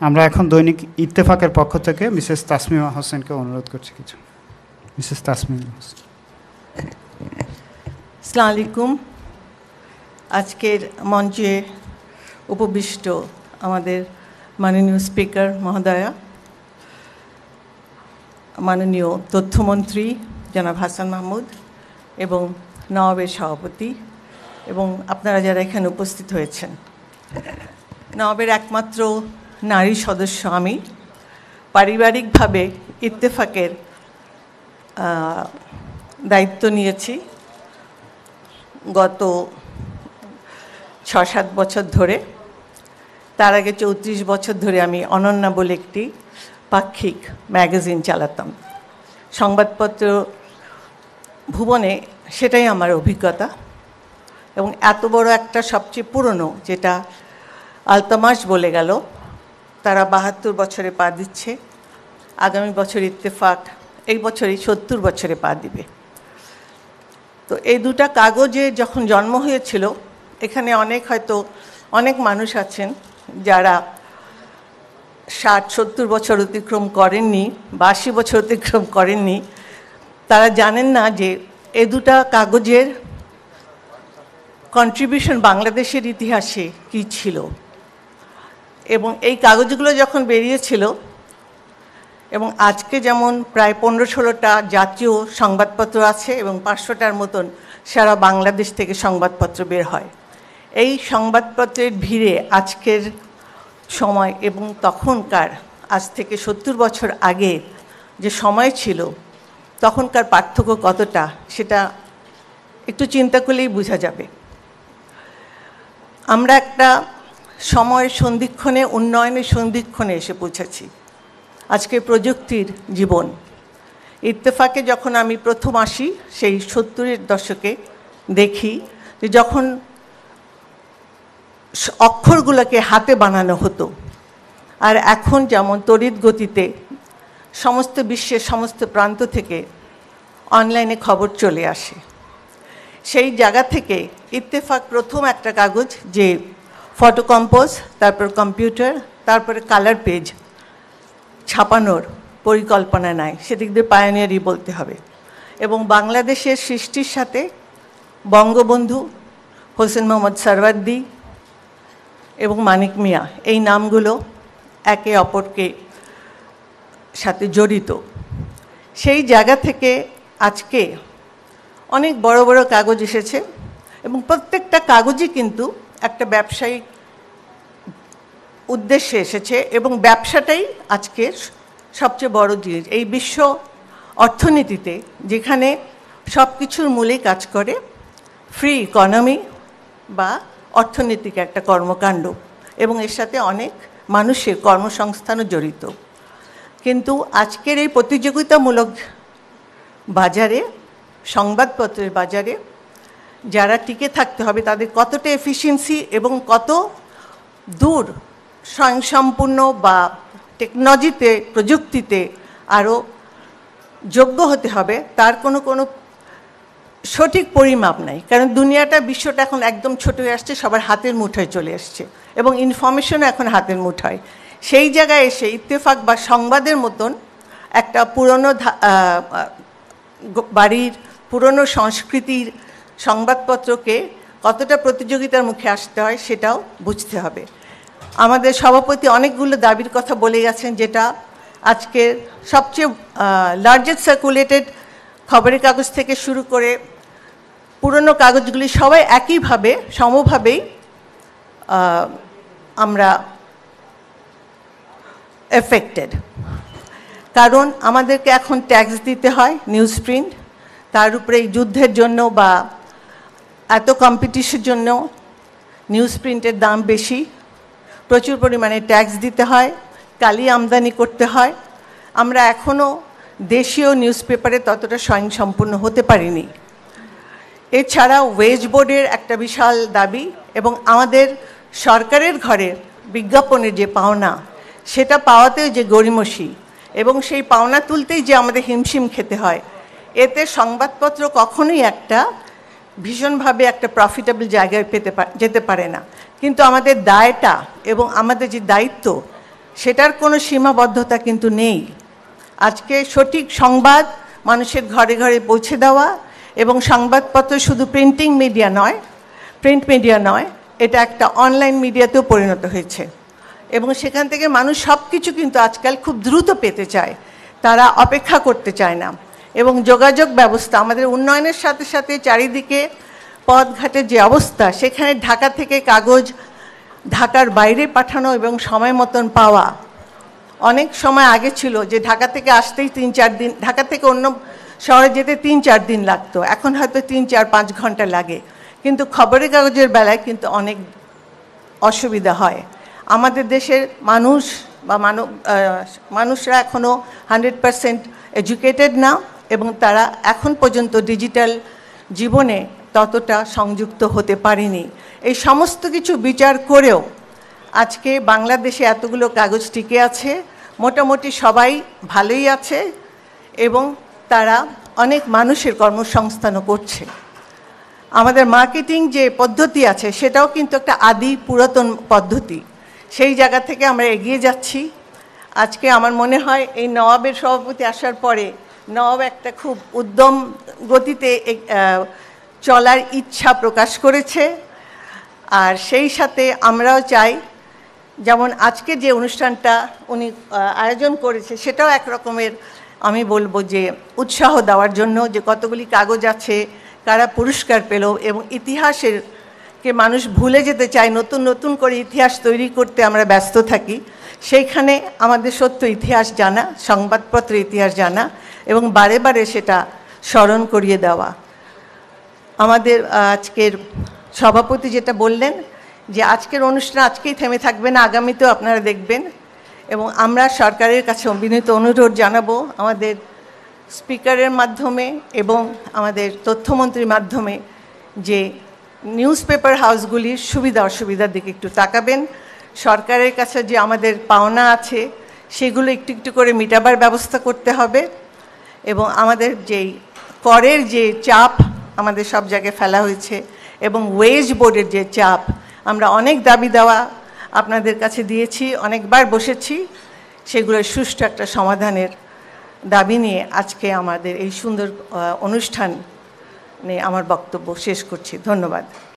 আমরা এখন দৈনিক ইত্তেফাকের পক্ষ থেকে মিসেস তাসমিমা হোসেনকে অনুরোধ করছি কিছু। মিসেস তাসমিমা হোসেন। আসসালামু আলাইকুম। আজকের মঞ্চে উপবিষ্ট আমাদের মাননীয় স্পিকার মহোদয়া, মাননীয় তথ্যমন্ত্রী জনাব হাসান মাহমুদ এবং নওয়াবের সভাপতি এবং আপনারা যারা এখানে উপস্থিত হয়েছেন। নওয়াবের একমাত্র নারী সদস্য আমি। পারিবারিকভাবে ইত্তেফাকের দায়িত্ব নিয়েছি। গত ছ সাত বছর ধরে। তার আগে চৌত্রিশ বছর ধরে আমি অনন্যা বলে একটি পাক্ষিক ম্যাগাজিন চালাতাম। সংবাদপত্র ভুবনে সেটাই আমার অভিজ্ঞতা। এবং এত বড় একটা সবচেয়ে পুরনো, যেটা আলতামাস বলে গেল তারা বাহাত্তর বছরে পা দিচ্ছে। আগামী বছর ইত্তেফাক, এই বছরই সত্তর বছরে পা দিবে। তো এই দুটা কাগজে যখন জন্ম হয়েছিল, এখানে অনেক হয়তো, অনেক মানুষ আছেন যারা ষাট, সত্তর বছর অতিক্রম করেননি বা আশি বছর অতিক্রম করেননি। তারা জানেন না যে এ দুটা কাগজের কন্ট্রিবিউশন বাংলাদেশের ইতিহাসে কি ছিল। এবং এই কাগজগুলো যখন বেরিয়েছিল, এবং আজকে যেমন প্রায় পনেরো ষোলোটা জাতীয় সংবাদপত্র আছে এবং পাঁচশোটার মতন সারা বাংলাদেশ থেকে সংবাদপত্র বের হয়। এই সংবাদপত্রের ভিড়ে আজকের সময় এবং তখনকার, আজ থেকে সত্তর বছর আগে যে সময় ছিল, তখনকার পার্থক্য কতটা সেটা একটু চিন্তা করলেই বোঝা যাবে। আমরা একটা সময়ের সন্ধিক্ষণে, উন্নয়নের সন্ধিক্ষণে এসে পৌঁছেছি। আজকে প্রযুক্তির জীবন। ইত্তেফাকে যখন আমি প্রথম আসি, সেই সত্তরের দশকে দেখি যে যখন অক্ষরগুলোকে হাতে বানানো হতো, আর এখন যেমন তড়িৎ গতিতে সমস্ত বিশ্বের সমস্ত প্রান্ত থেকে অনলাইনে খবর চলে আসে। সেই জায়গা থেকে ইত্তেফাক প্রথম একটা কাগজ যে ফটো কম্পোজ তারপর কম্পিউটার তারপরে কালার পেজ ছাপানোর পরিকল্পনা নাই। সেদিক দিয়ে পায়োনিয়ারই বলতে হবে। এবং বাংলাদেশের সৃষ্টির সাথে বঙ্গবন্ধু, হোসেন মোহাম্মদ সরওয়ার্দি এবং মানিক মিয়া, এই নামগুলো একে অপরকে সাথে জড়িত। সেই জায়গা থেকে আজকে অনেক বড় বড় কাগজ এসেছে এবং প্রত্যেকটা কাগজই কিন্তু একটা ব্যবসায়িক উদ্দেশ্যে এসেছে এবং ব্যবসাটাই আজকের সবচেয়ে বড় জিনিস এই বিশ্ব অর্থনীতিতে যেখানে সব কিছুর মূলেই কাজ করে ফ্রি ইকোনমি বা অর্থনৈতিক একটা কর্মকাণ্ড এবং এর সাথে অনেক মানুষের কর্মসংস্থানও জড়িত। কিন্তু আজকের এই প্রতিযোগিতামূলক বাজারে, সংবাদপত্রের বাজারে যারা টিকে থাকতে হবে, তাদের কতটা এফিসিয়েন্সি এবং কত দূর স্বয়ংসম্পূর্ণ বা টেকনোলজিতে প্রযুক্তিতে আরও যোগ্য হতে হবে, তার কোনো কোনো সঠিক পরিমাপ নাই। কারণ দুনিয়াটা, বিশ্বটা এখন একদম ছোট হয়ে আসছে, সবার হাতের মুঠোয় চলে আসছে এবং ইনফরমেশনও এখন হাতের মুঠোয় সেই জায়গায় এসে ইত্তেফাক বা সংবাদের মতন একটা পুরনো বাড়ির পুরনো সংস্কৃতির সংবাদপত্রকে কতটা প্রতিযোগিতার মুখে আসতে হয় সেটাও বুঝতে হবে। আমাদের সভাপতি অনেকগুলো দাবির কথা বলে গেছেন যেটা আজকে সবচেয়ে লার্জেস্ট সার্কুলেটেড খবরের কাগজ থেকে শুরু করে পুরনো কাগজগুলি সবাই একইভাবে, সমভাবেই আমরা এফেক্টেড কারণ আমাদেরকে এখন ট্যাক্স দিতে হয় নিউজ প্রিন্ট তার উপরে যুদ্ধের জন্য বা এত কম্পিটিশনের জন্য নিউজ প্রিন্টের দাম বেশি, প্রচুর পরিমাণে ট্যাক্স দিতে হয়, কালি আমদানি করতে হয়। আমরা এখনও দেশীয় নিউজ পেপারে ততটা স্বয়ংসম্পূর্ণ হতে পারিনি। এছাড়া ওয়েজ বোর্ডের একটা বিশাল দাবি এবং আমাদের সরকারের ঘরে বিজ্ঞাপনের যে পাওনা, সেটা পাওয়াতেও যে গড়িমসি এবং সেই পাওনা তুলতেই যে আমাদের হিমশিম খেতে হয়। এতে সংবাদপত্র কখনোই একটা ভীষণভাবে একটা প্রফিটেবল জায়গায় পেতে যেতে পারে না। কিন্তু আমাদের দায়টা এবং আমাদের যে দায়িত্ব, সেটার কোনো সীমাবদ্ধতা কিন্তু নেই। আজকে সঠিক সংবাদ মানুষের ঘরে ঘরে পৌঁছে দেওয়া এবং সংবাদপত্র শুধু প্রিন্টিং মিডিয়া নয় প্রিন্ট মিডিয়া নয়, এটা একটা অনলাইন মিডিয়াতেও পরিণত হয়েছে। এবং সেখান থেকে মানুষ সব কিছু কিন্তু আজকাল খুব দ্রুত পেতে চায়। তারা অপেক্ষা করতে চায় না। এবং যোগাযোগ ব্যবস্থা, আমাদের উন্নয়নের সাথে সাথে চারিদিকে পথঘাটের যে অবস্থা, সেখানে ঢাকা থেকে কাগজ ঢাকার বাইরে পাঠানো এবং সময় মতন পাওয়া। অনেক সময় আগে ছিল যে ঢাকা থেকে আসতেই তিন চার দিন, ঢাকা থেকে অন্য শহরে যেতে তিন চার দিন লাগতো। এখন হয়তো তিন চার পাঁচ ঘণ্টা লাগে। কিন্তু খবরের কাগজের বেলায় কিন্তু অনেক অসুবিধা হয়। আমাদের দেশের মানুষ বা মানব মানুষরা এখনও হান্ড্রেড পারসেন্ট এডুকেটেড না। এবং তারা এখন পর্যন্ত ডিজিটাল জীবনে ততটা সংযুক্ত হতে পারেনি। এই সমস্ত কিছু বিচার করেও আজকে বাংলাদেশে এতগুলো কাগজ টিকে আছে, মোটামুটি সবাই ভালোই আছে এবং তারা অনেক মানুষের কর্মসংস্থানও করছে। আমাদের মার্কেটিং যে পদ্ধতি আছে, সেটাও কিন্তু একটা আদি পুরাতন পদ্ধতি। সেই জায়গা থেকে আমরা এগিয়ে যাচ্ছি। আজকে আমার মনে হয় এই নবাবের সভাপতি আসার পরে নবাব একটা খুব উদ্যম গতিতে চলার ইচ্ছা প্রকাশ করেছে। আর সেই সাথে আমরাও চাই, যেমন আজকে যে অনুষ্ঠানটা উনি আয়োজন করেছে, সেটাও এক রকমের আমি বলব যে উৎসাহ দেওয়ার জন্য যে কতগুলি কাগজ আছে, কারা পুরস্কার পেল এবং ইতিহাসের কে মানুষ ভুলে যেতে চায়, নতুন নতুন করে ইতিহাস তৈরি করতে আমরা ব্যস্ত থাকি। সেইখানে আমাদের সত্য ইতিহাস জানা সংবাদপত্র ইতিহাস জানা এবং বারে বারে সেটা স্মরণ করিয়ে দেওয়া। আমাদের আজকের সভাপতি যেটা বললেন যে, আজকের অনুষ্ঠান আজকেই থেমে থাকবে না, আগামীতেও আপনারা দেখবেন। এবং আমরা সরকারের কাছে বিনীত অনুরোধ জানাব আমাদের স্পিকারের মাধ্যমে এবং আমাদের তথ্যমন্ত্রীর মাধ্যমে যে নিউজ পেপার হাউসগুলির সুবিধা অসুবিধার দিকে একটু তাকাবেন। সরকারের কাছে যে আমাদের পাওনা আছে, সেগুলো একটু একটু করে মিটাবার ব্যবস্থা করতে হবে। এবং আমাদের যেই করের যে চাপ আমাদের সব জায়গায় ফেলা হয়েছে এবং ওয়েজ বোর্ডের যে চাপ, আমরা অনেক দাবি দেওয়া আপনাদের কাছে দিয়েছি, অনেকবার বসেছি। সেগুলোর সুষ্ঠু একটা সমাধানের দাবি নিয়ে আজকে আমাদের এই সুন্দর অনুষ্ঠান নিয়ে আমার বক্তব্য শেষ করছি। ধন্যবাদ।